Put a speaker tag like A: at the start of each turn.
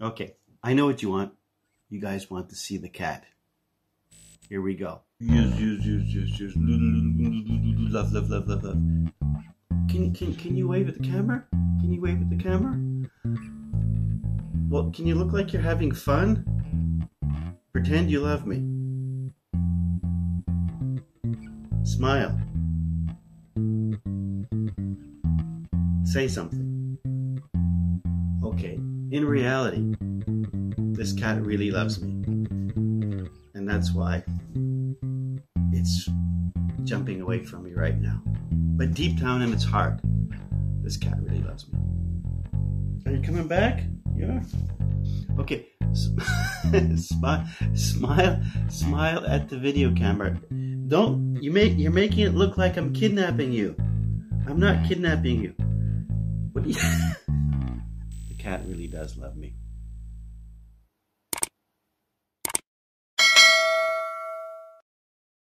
A: Okay, I know what you want. You guys want to see the cat. Here we go. Yes, yes, yes, yes, yes. Love, love, love, love, love. Can, can, can you wave at the camera? Can you wave at the camera? Well, can you look like you're having fun? Pretend you love me. Smile. Say something. Okay, in reality, this cat really loves me. And that's why it's jumping away from me right now. But deep down in its heart, this cat really loves me. Are you coming back? Yeah. Okay. smile, smile, smile at the video camera. Don't you make you're making it look like I'm kidnapping you. I'm not kidnapping you. What do you? cat really does love me.